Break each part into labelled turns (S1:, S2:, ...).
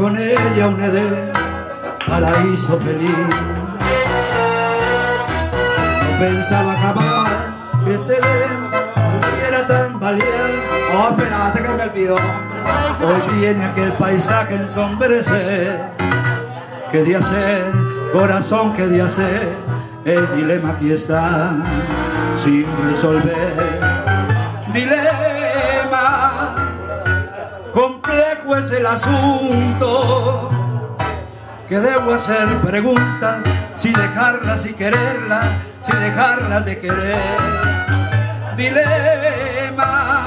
S1: con ella un Edén, paraíso feliz. No pensaba jamás que ese Edén era tan valiente. Oh, espérate que me olvidó. Hoy viene aquel paisaje ensombrecer. ¿Qué día ser, corazón, qué día ser? El dilema aquí está, sin resolver. Es el asunto. Que debo hacer preguntas, si dejarla, si quererla, si dejarla de querer. Dilema,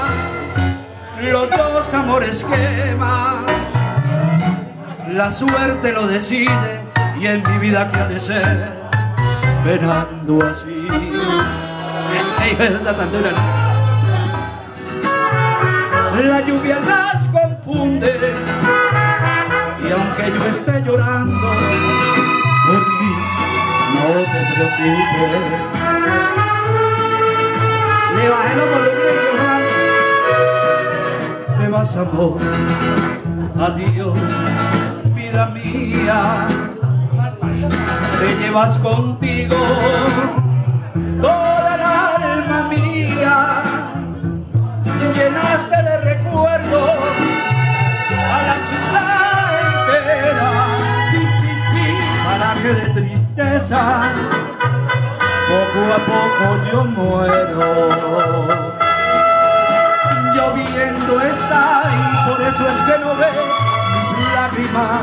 S1: los dos amores queman la suerte lo decide y en mi vida que ha de ser venando así la lluvia confunde yo esté llorando. Por mí no te preocupes. Le bajé los volúmenes y llorando me vas amor. Adiós vida mía, te llevas contigo toda el alma mía, llenaste de recuerdo de tristeza poco a poco yo muero. Lloviendo está y por eso es que no ves mis lágrimas,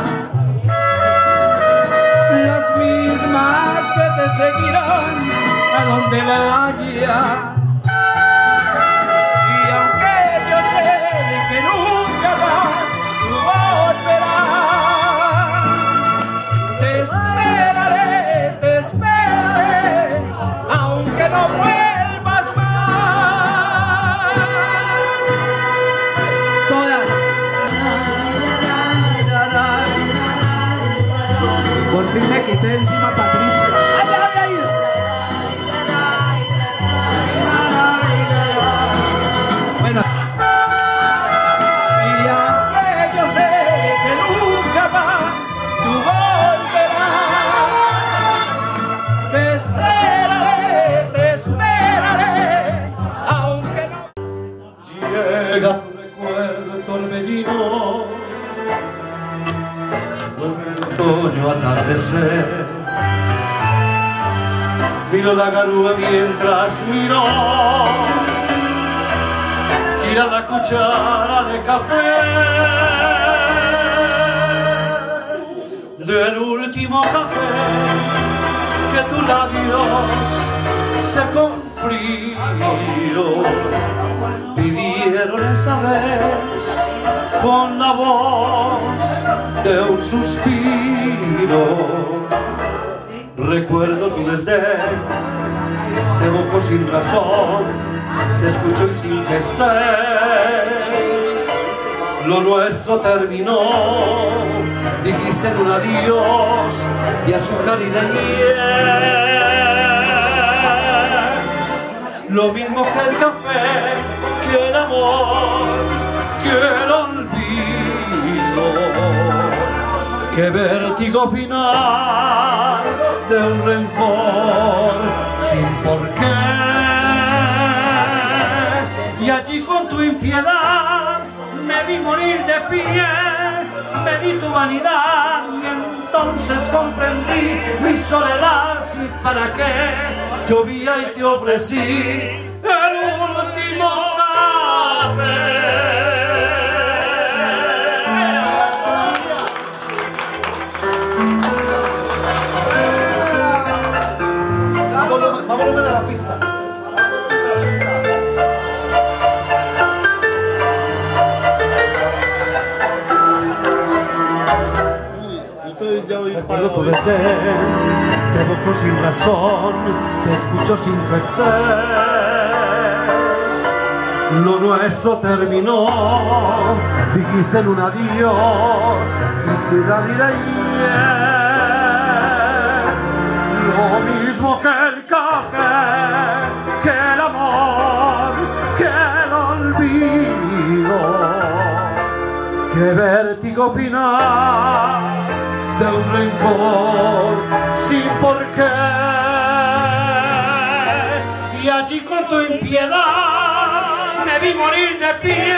S1: las mismas que te seguirán a donde vaya. Quité encima Patricia. ¡Ay, ay, ay! Bueno. Y aunque yo sé que nunca más tú volverás, te esperaré, te esperaré, aunque no...
S2: Llega tu recuerdo torbellino, otoño atardecer. Miro la garúa mientras miro, gira la cuchara de café. Del último café que tus labios se con frío pidieron esa vez con la voz de un suspiro. Recuerdo tu desdén, te evoco sin razón, te escucho y sin que estés. Lo nuestro terminó, dijiste en un adiós de azúcar y de hiel lo mismo que el café, que el amor, que el olvido, que vértigo final de un rencor sin por qué. Y allí con tu impiedad me vi morir de pie, me di tu vanidad y entonces comprendí mi soledad y para qué llovía y te ofrecí el último café. Recuerdo tu desdén, te evoco sin razón, te escucho sin que. Lo nuestro terminó, dijiste en un adiós, y y de hiel. Lo mismo que el café, que el amor, que el olvido que vértigo final de un rencor sin por qué. Y allí con tu impiedad me vi morir de pie,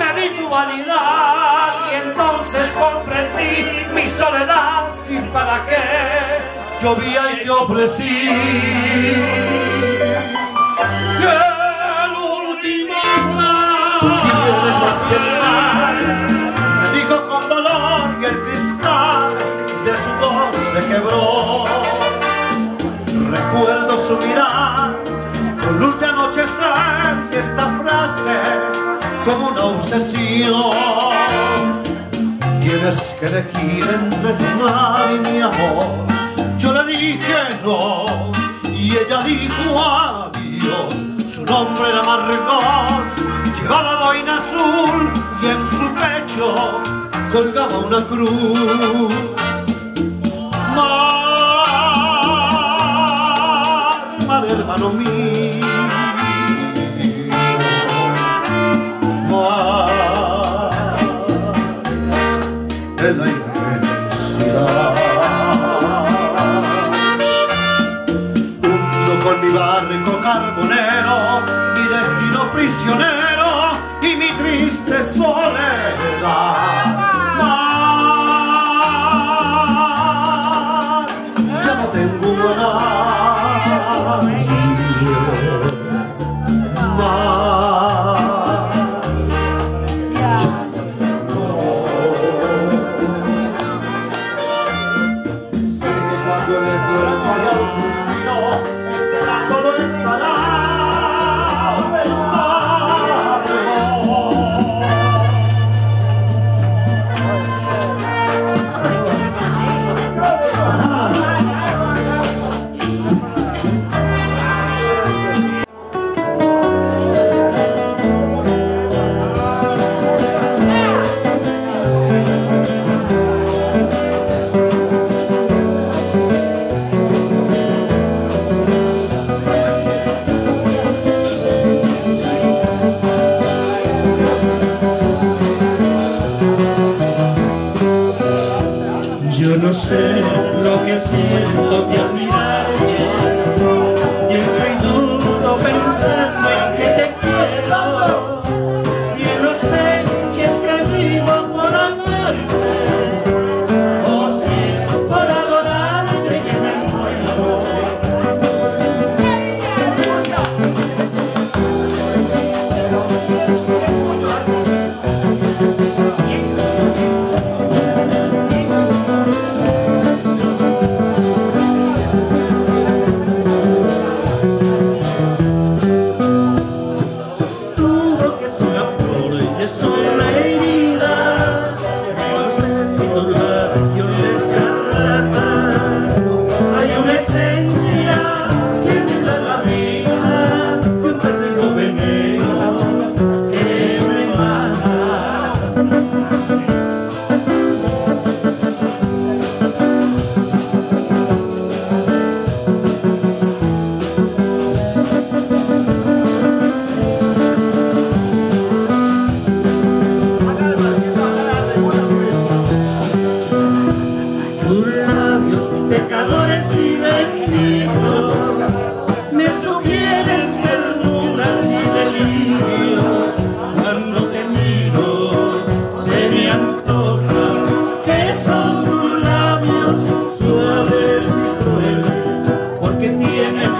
S2: me di tu vanidad y entonces comprendí mi soledad sin para qué llovía y te ofrecí. El último se quebró. Recuerdo su mirar con luz de anochecer y esta frase como una obsesión. Tienes que elegir entre tu mar y mi amor. Yo le dije no y ella dijo adiós. Su nombre era Margot, llevaba boina azul y en su pecho colgaba una cruz. Mar, mar hermano mío.
S3: Yo no sé lo que siento que al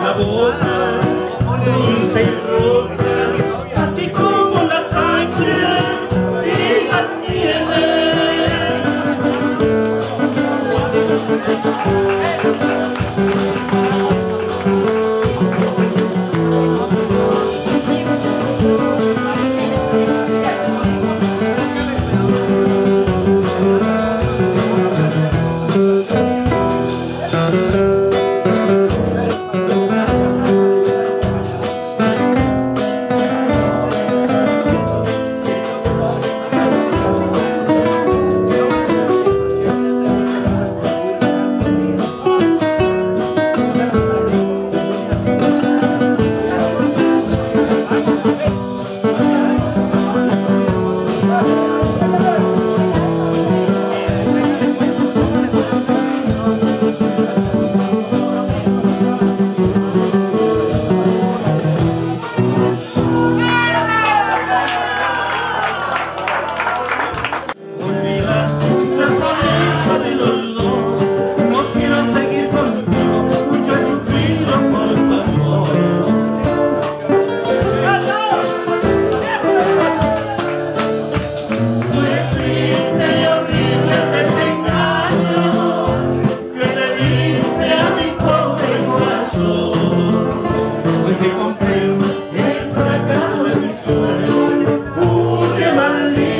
S3: una boda dulce y
S2: roja, así como believe.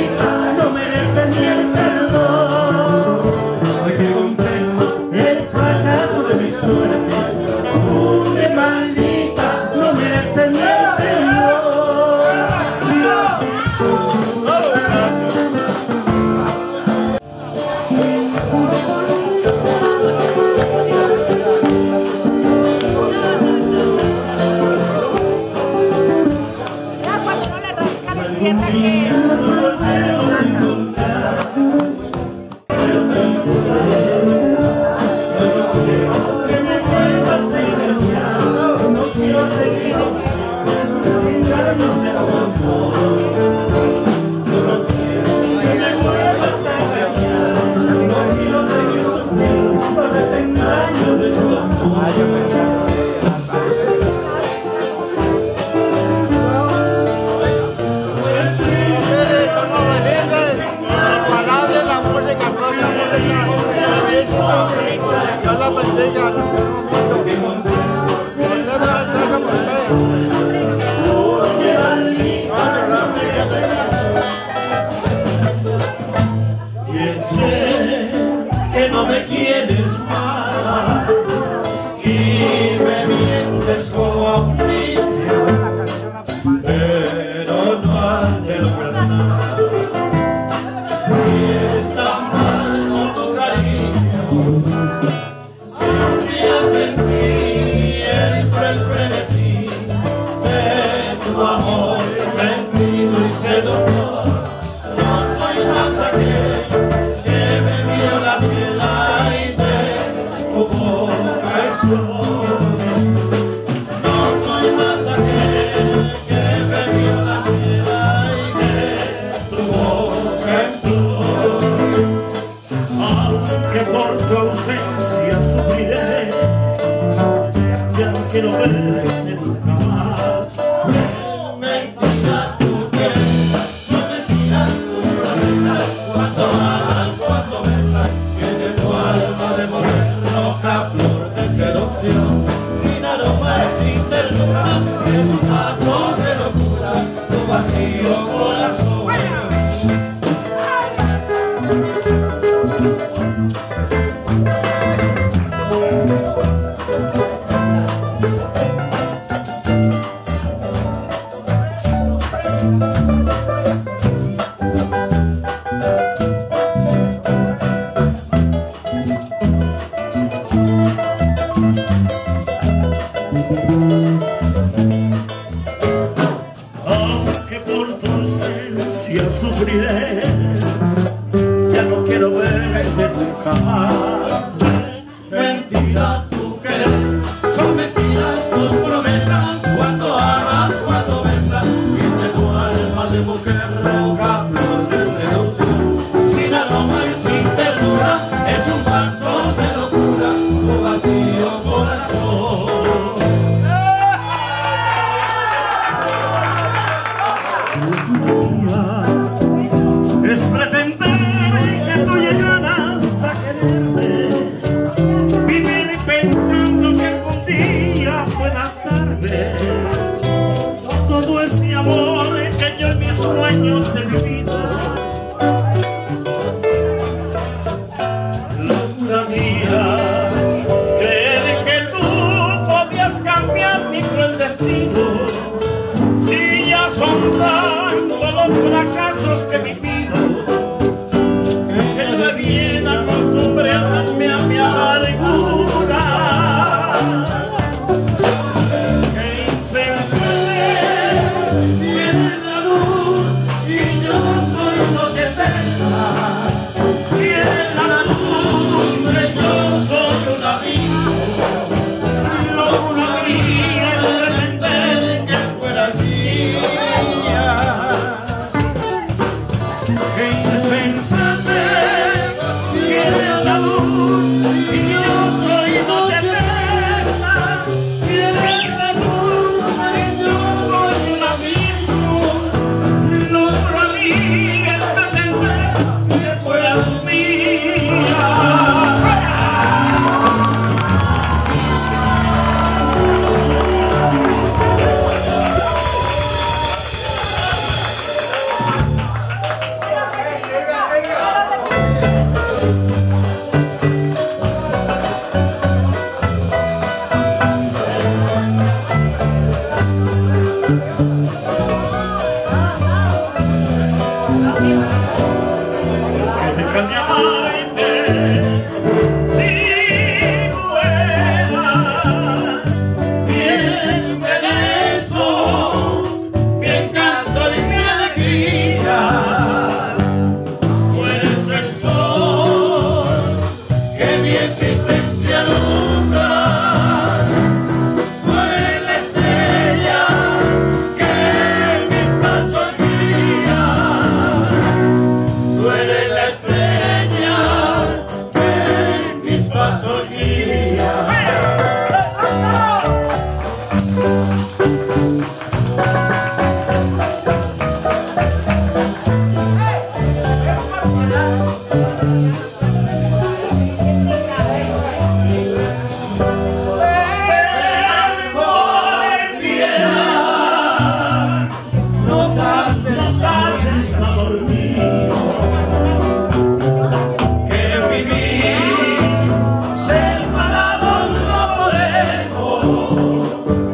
S2: Senhor.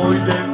S2: Hoy de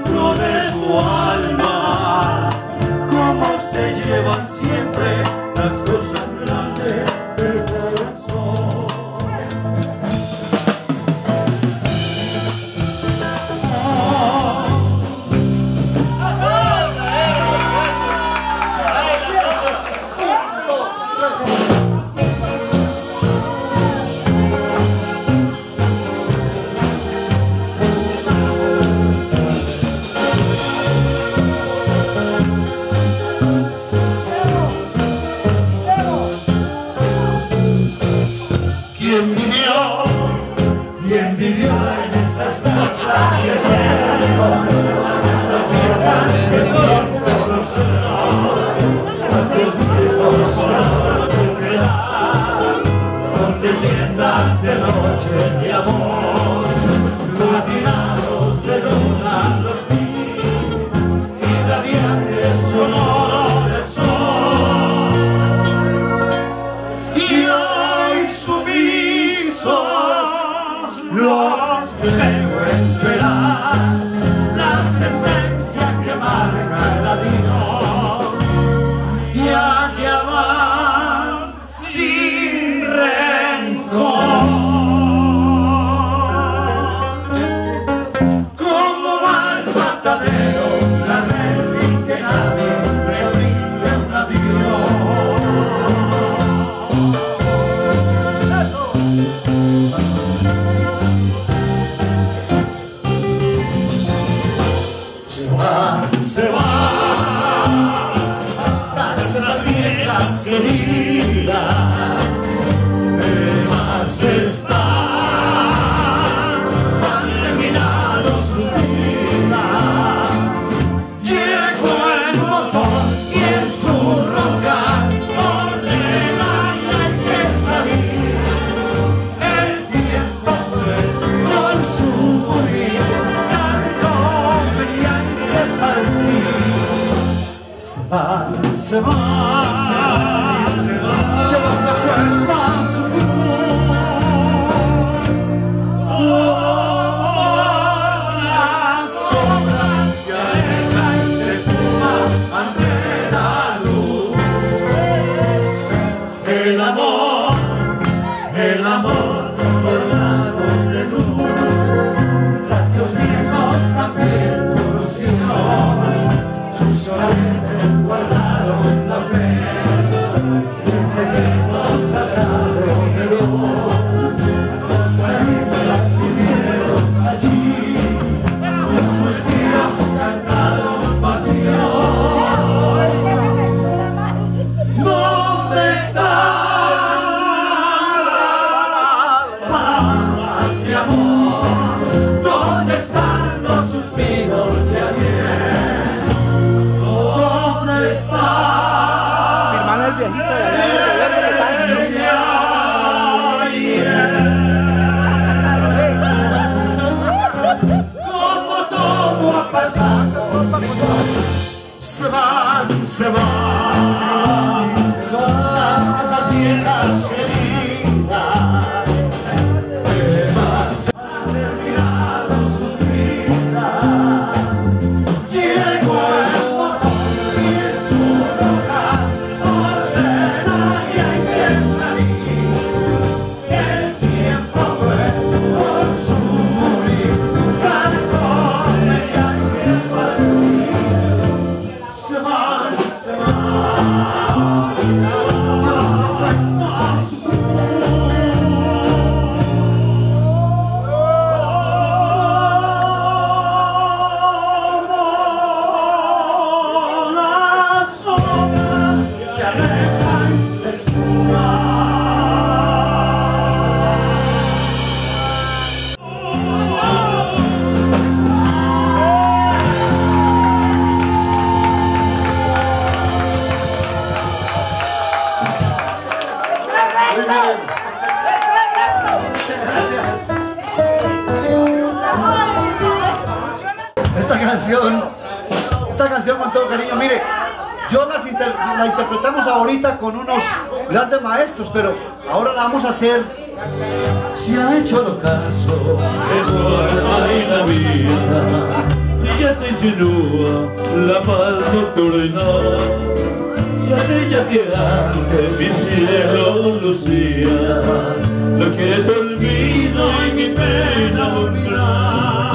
S4: niños. Mire, yo las inter la interpretamos ahorita con unos grandes maestros, pero ahora la vamos a hacer.
S2: Si ha hecho el ocaso de tu alma y la vida, si ya se insinúa la paz nocturna, y aquella que antes mi cielo lucía, lo que te olvido y mi pena volverá,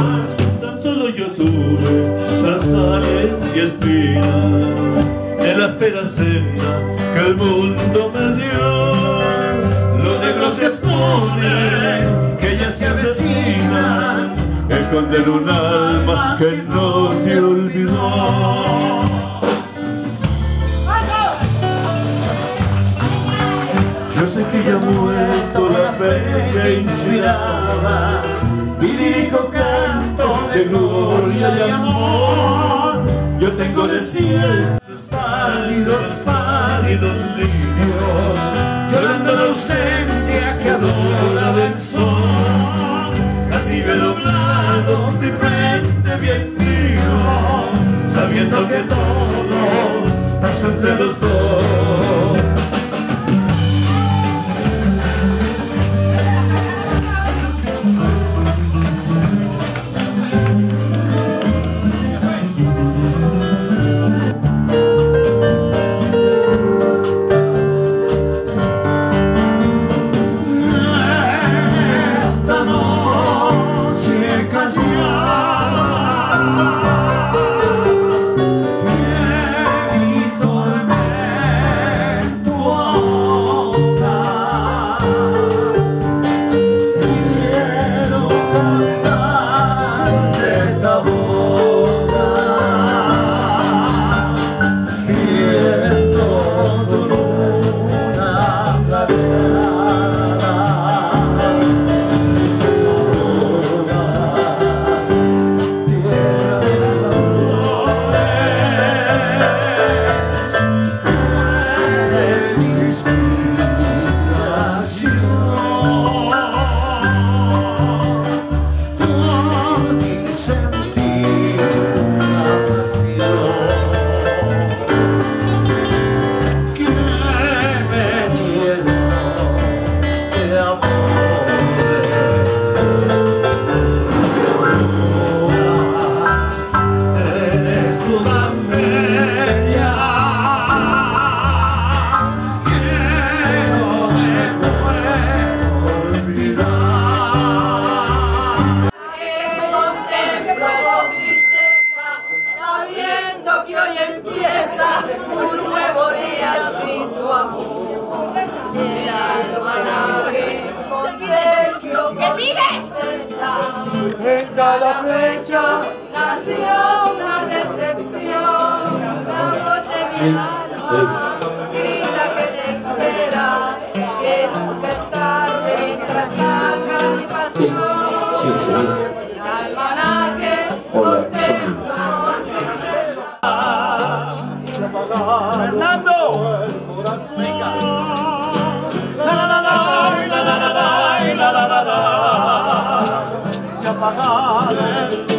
S2: tan solo yo tuve rosales y espinas de la peracena que el mundo me dio. Los negros espones que ya se avecinan esconden un alma que no te olvidó. Yo sé que ya muerto la fe que inspiraba mi lírico canto de gloria amor. Yo tengo de ciertos pálidos, pálidos ríos llorando la ausencia que adora del sol. Así me doblado mi frente bien mío sabiendo que todo pasa entre los dos.
S5: Una decepción. La voz de mi alma grita que te espera, que nunca es tarde mientras sangra mi pasión.
S2: Fernando Venga La la la la la la la la la la la la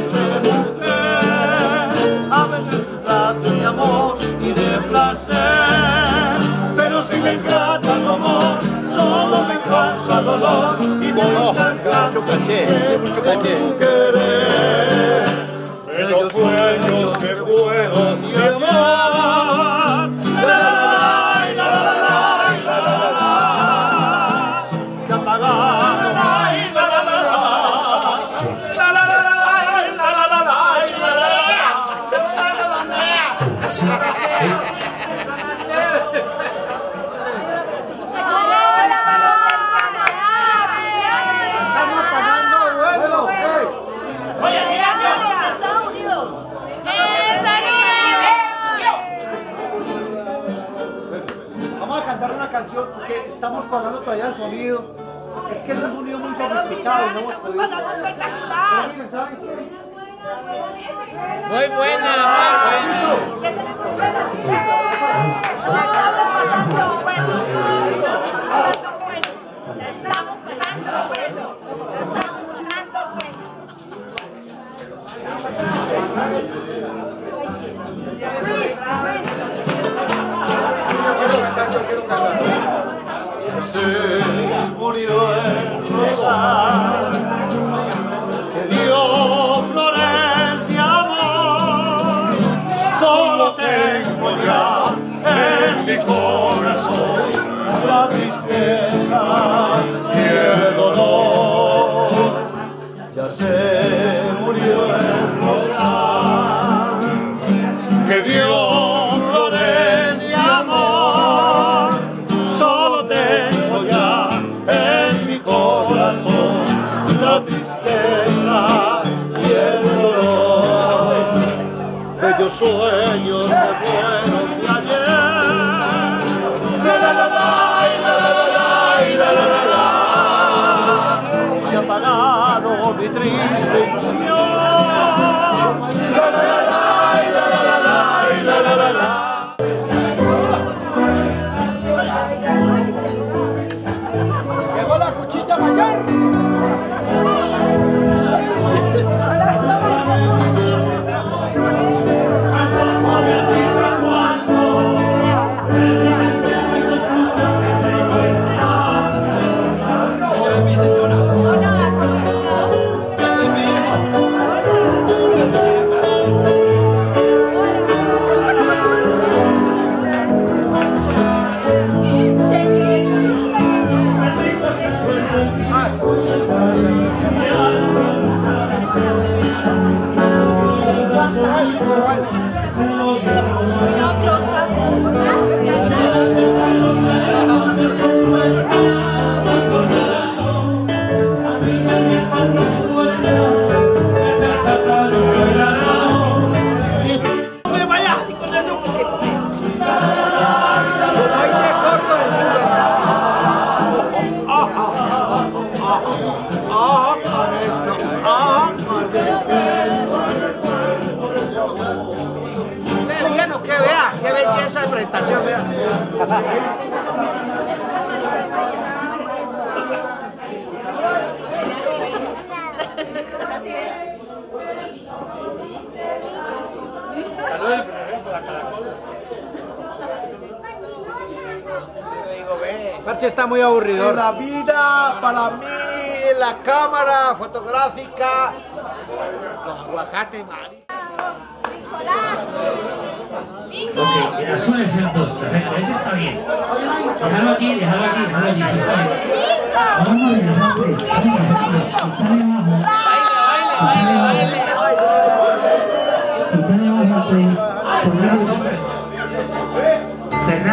S2: cosa dolor
S4: i tanta
S5: oh, grazia.
S4: Gioca a te, gioca a te. El sonido. Es que es un sonido muy sofisticado y no hemos podido. Pero miren, ¿saben qué?
S6: Muy buena, muy buena.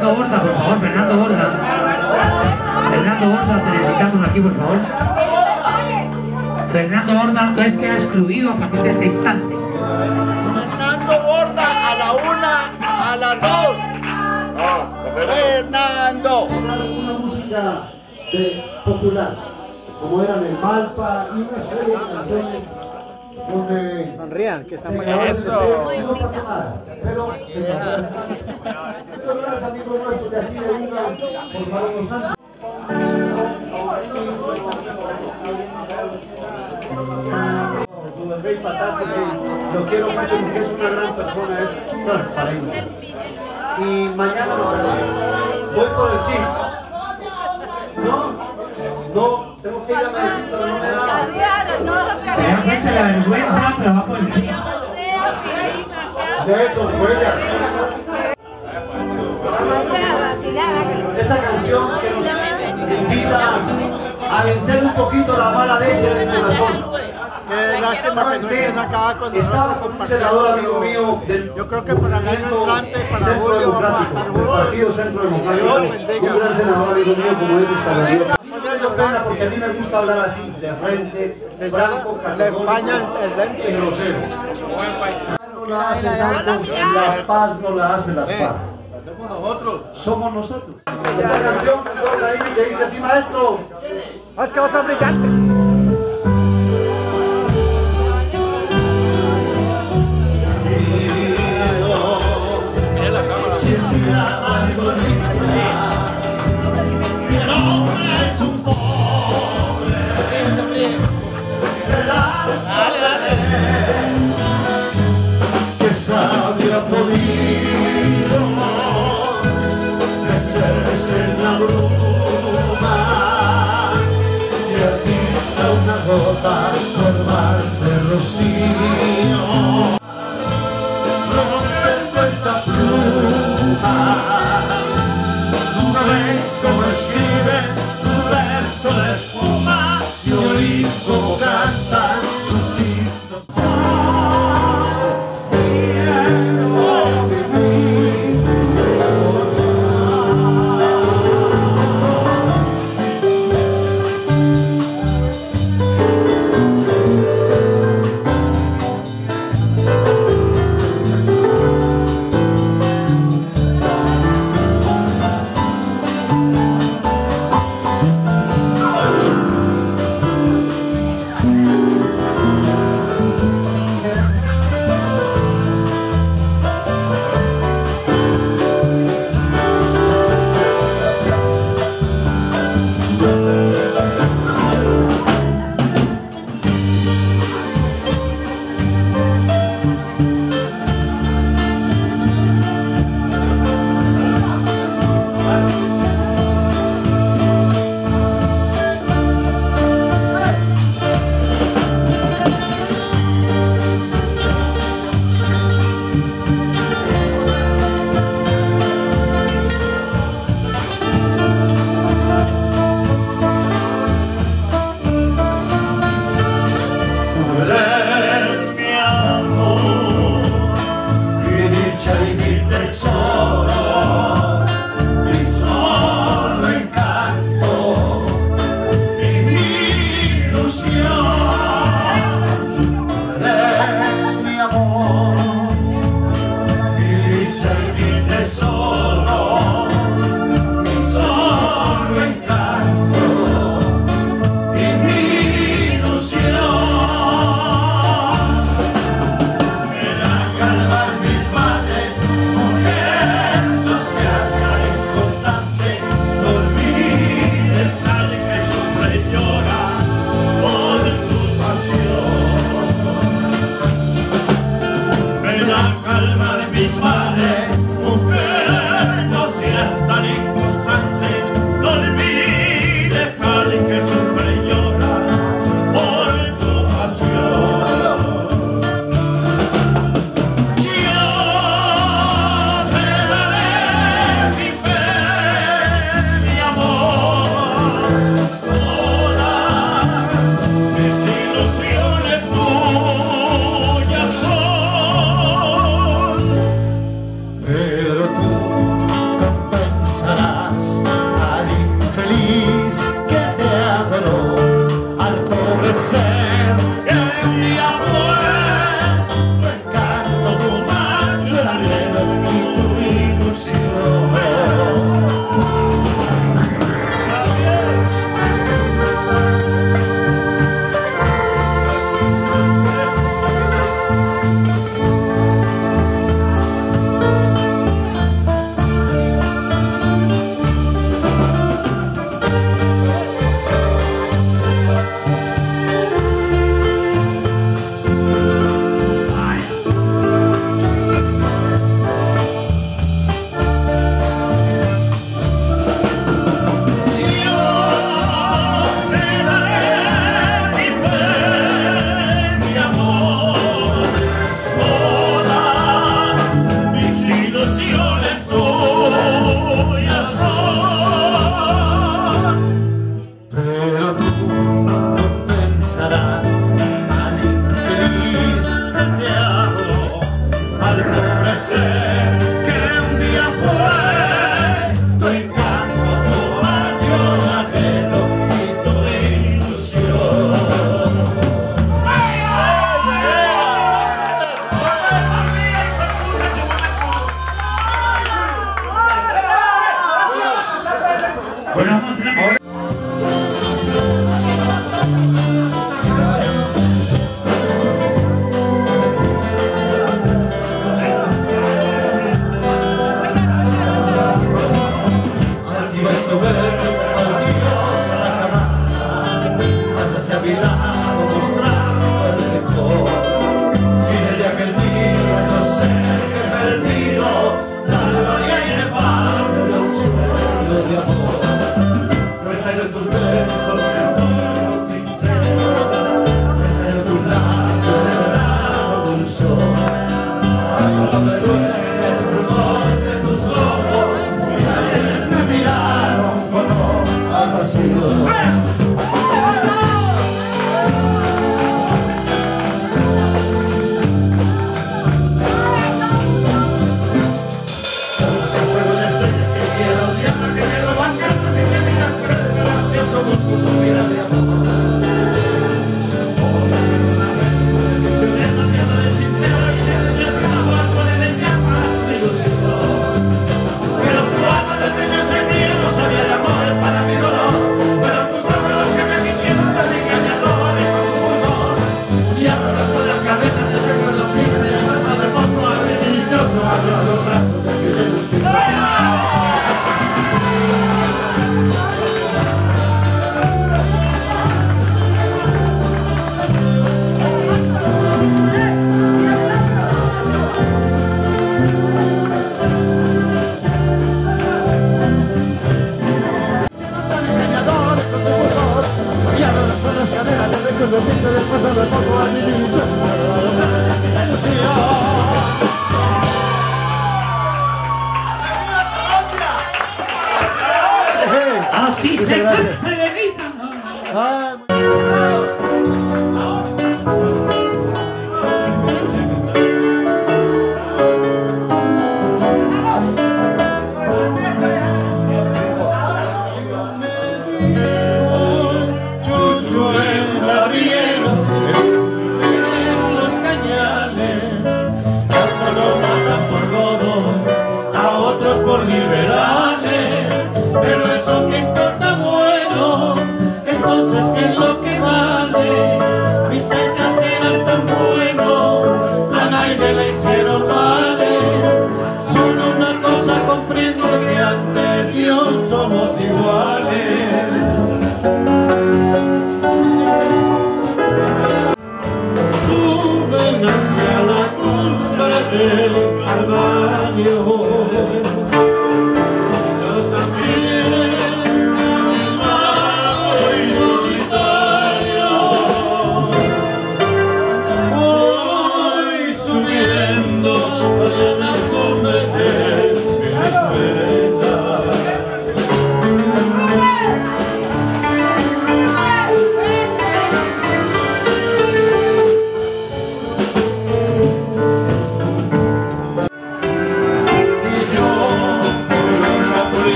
S7: Fernando Borda, por favor, Fernando Borda. Fernando Borda, te necesitamos aquí, por favor. Fernando Borda, entonces queda excluido a partir de este instante.
S8: Fernando Borda a la una, a las dos. Fernando.
S4: una música de, popular, como eran el Malpa y una serie de canciones donde
S6: Sonrían, que están Eso.
S4: video y no pasa nada. Pero, gracias amigos nuestros de aquí de Pablo Los Santos. Tu bebé y Patasio, que lo quiero mucho porque es una gran persona, es transparente. Y mañana lo voy por el sí. No, no, tengo que ir a Medellín, pero no me da.
S7: Se da cuenta la vergüenza, pero va por el sí.
S4: De. Esta canción que nos invita a vencer un poquito la mala leche del corazón.
S8: Qué lástima que no estén acá con
S4: Estaba con un senador amigo mío del
S8: Yo creo que para el año entrante, para julio, vamos a estar
S4: el
S8: juntos.
S4: Partido Centro Democrático. Un gran senador amigo mío como es. Pena porque a mí me gusta hablar así, de frente, franco,
S8: lente.
S4: y grosero. No la hace Santos, la paz no la hace las FARC. Somos nosotros. Esta canción con cariño que dice así, maestro.
S6: ¡Es que vas a brillante!
S2: Si estiraba de Que sabía podido crecerse en la bruma y artista una gota por mar de rocío rompiendo esta pluma. Nunca ves cómo escribe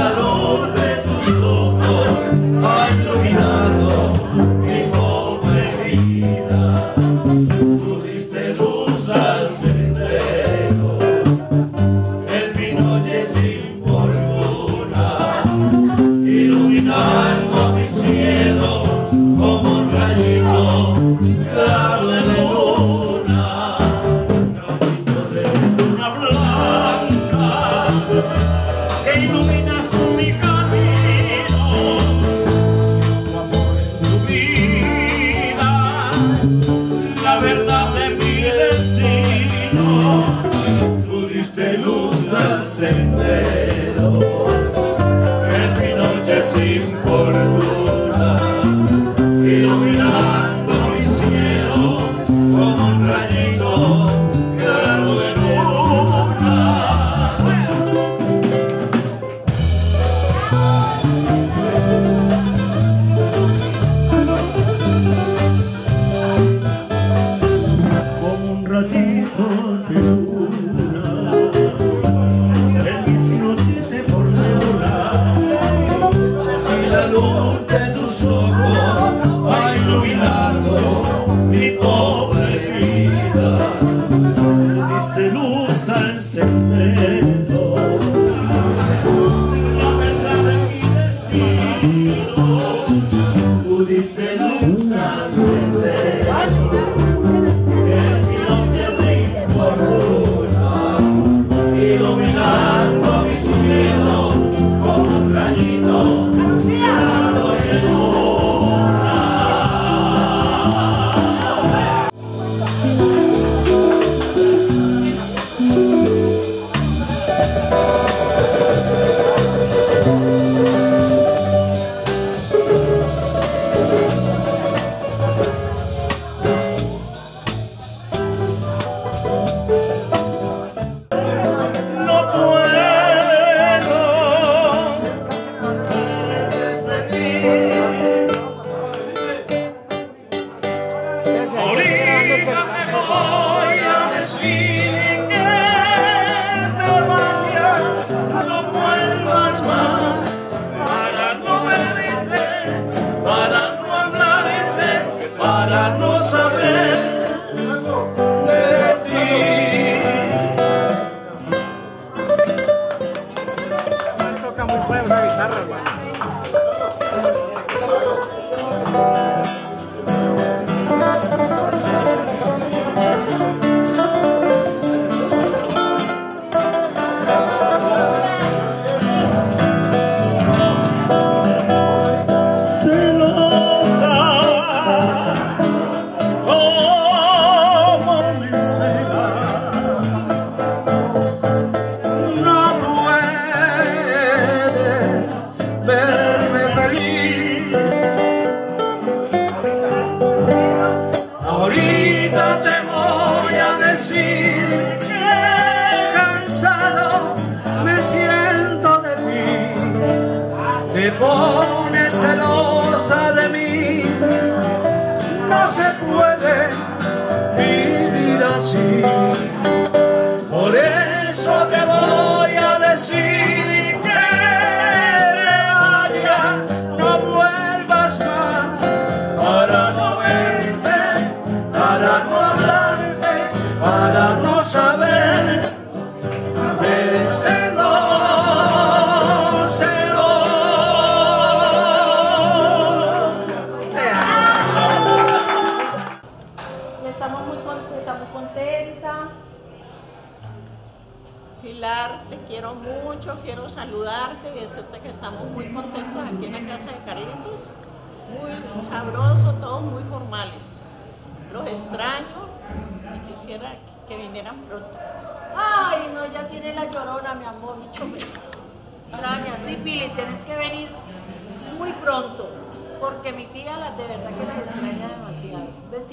S2: 나도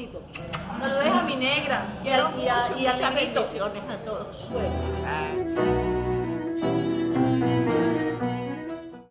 S7: éxito. Saludos a
S2: mi
S9: negra.
S10: Quiero
S9: y,
S10: mucho,
S9: y a
S10: todos.
S9: Ah.